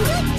Woo!